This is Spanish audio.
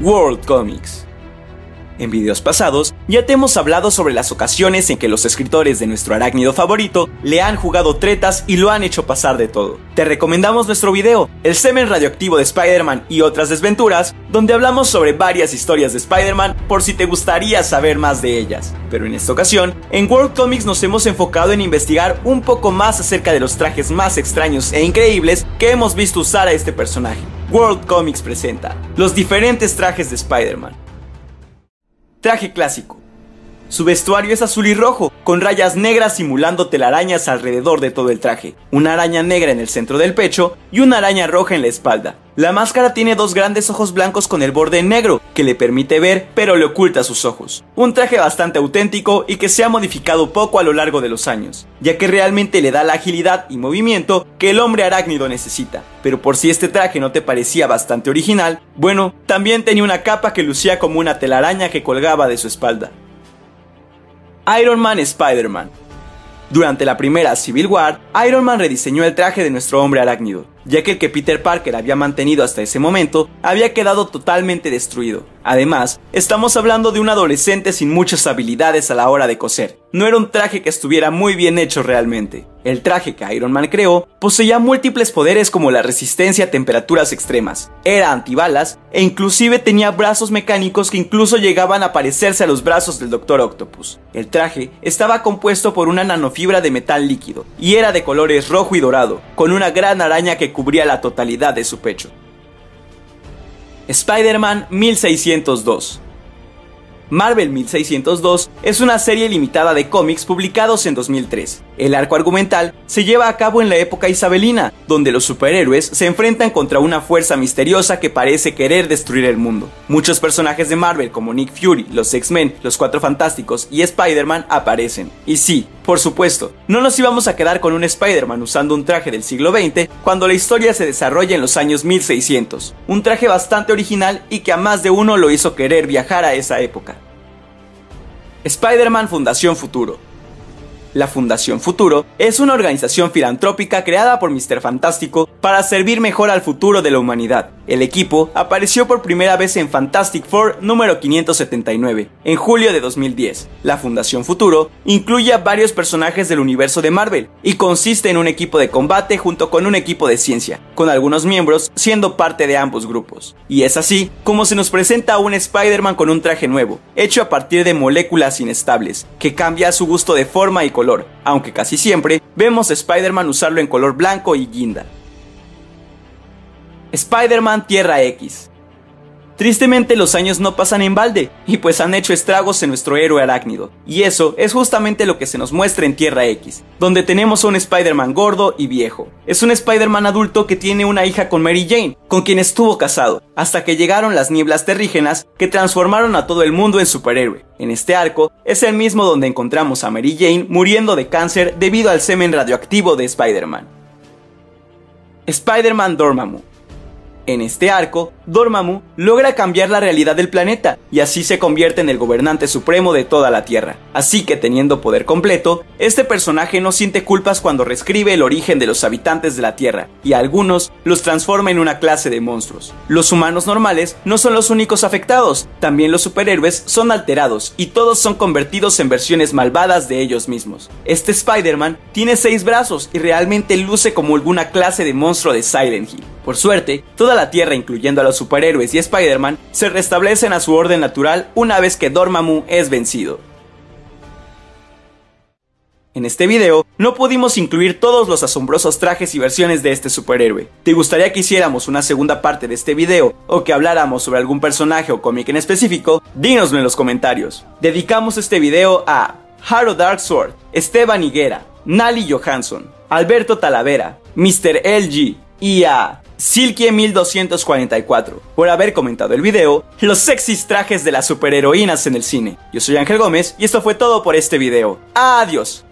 World Comics. En videos pasados ya te hemos hablado sobre las ocasiones en que los escritores de nuestro arácnido favorito le han jugado tretas y lo han hecho pasar de todo. Te recomendamos nuestro video, El semen radioactivo de Spider-Man y otras desventuras, donde hablamos sobre varias historias de Spider-Man por si te gustaría saber más de ellas. Pero en esta ocasión, en World Comics nos hemos enfocado en investigar un poco más acerca de los trajes más extraños e increíbles que hemos visto usar a este personaje. World Comics presenta los diferentes trajes de Spider-Man. Traje clásico. Su vestuario es azul y rojo, con rayas negras simulando telarañas alrededor de todo el traje, una araña negra en el centro del pecho y una araña roja en la espalda. La máscara tiene dos grandes ojos blancos con el borde negro, que le permite ver pero le oculta sus ojos. Un traje bastante auténtico y que se ha modificado poco a lo largo de los años, ya que realmente le da la agilidad y movimiento que el hombre arácnido necesita. Pero por si este traje no te parecía bastante original, bueno, también tenía una capa que lucía como una telaraña que colgaba de su espalda. Iron Man Spider-Man. Durante la primera Civil War, Iron Man rediseñó el traje de nuestro hombre arácnido, ya que el que Peter Parker había mantenido hasta ese momento había quedado totalmente destruido. Además, estamos hablando de un adolescente sin muchas habilidades a la hora de coser. No era un traje que estuviera muy bien hecho realmente. El traje que Iron Man creó poseía múltiples poderes como la resistencia a temperaturas extremas, era antibalas e inclusive tenía brazos mecánicos que incluso llegaban a parecerse a los brazos del Dr. Octopus. El traje estaba compuesto por una nanofibra de metal líquido y era de colores rojo y dorado, con una gran araña que cubría la totalidad de su pecho. Spider-Man 1602 Marvel 1602 es una serie limitada de cómics publicados en 2003. El arco argumental se lleva a cabo en la época isabelina, donde los superhéroes se enfrentan contra una fuerza misteriosa que parece querer destruir el mundo. Muchos personajes de Marvel como Nick Fury, los X-Men, los Cuatro Fantásticos y Spider-Man aparecen. Y sí, por supuesto, no nos íbamos a quedar con un Spider-Man usando un traje del siglo XX cuando la historia se desarrolla en los años 1600. Un traje bastante original y que a más de uno lo hizo querer viajar a esa época. Spider-Man Fundación Futuro la Fundación Futuro es una organización filantrópica creada por Mr. Fantástico para servir mejor al futuro de la humanidad. El equipo apareció por primera vez en Fantastic Four número 579, en julio de 2010. La Fundación Futuro incluye a varios personajes del universo de Marvel y consiste en un equipo de combate junto con un equipo de ciencia, con algunos miembros siendo parte de ambos grupos. Y es así como se nos presenta un Spider-Man con un traje nuevo, hecho a partir de moléculas inestables, que cambia a su gusto de forma y color aunque casi siempre vemos a Spider-Man usarlo en color blanco y guinda. Spider-Man Tierra X Tristemente los años no pasan en balde, y pues han hecho estragos en nuestro héroe arácnido. Y eso es justamente lo que se nos muestra en Tierra X, donde tenemos a un Spider-Man gordo y viejo. Es un Spider-Man adulto que tiene una hija con Mary Jane, con quien estuvo casado, hasta que llegaron las nieblas terrígenas que transformaron a todo el mundo en superhéroe. En este arco es el mismo donde encontramos a Mary Jane muriendo de cáncer debido al semen radioactivo de Spider-Man. Spider-Man Dormammu en este arco, Dormammu logra cambiar la realidad del planeta y así se convierte en el gobernante supremo de toda la Tierra. Así que teniendo poder completo, este personaje no siente culpas cuando reescribe el origen de los habitantes de la Tierra y a algunos los transforma en una clase de monstruos. Los humanos normales no son los únicos afectados, también los superhéroes son alterados y todos son convertidos en versiones malvadas de ellos mismos. Este Spider-Man tiene seis brazos y realmente luce como alguna clase de monstruo de Silent Hill. Por suerte, toda la Tierra, incluyendo a los superhéroes y Spider-Man, se restablecen a su orden natural una vez que Dormammu es vencido. En este video no pudimos incluir todos los asombrosos trajes y versiones de este superhéroe. ¿Te gustaría que hiciéramos una segunda parte de este video o que habláramos sobre algún personaje o cómic en específico? Dínoslo en los comentarios. Dedicamos este video a Haro Darksword, Esteban Higuera, Nali Johansson, Alberto Talavera, Mr. LG y a Silkie 1244 por haber comentado el video Los sexys trajes de las superheroínas en el cine. Yo soy Ángel Gómez y esto fue todo por este video. Adiós.